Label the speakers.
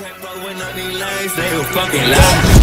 Speaker 1: They were fucking me.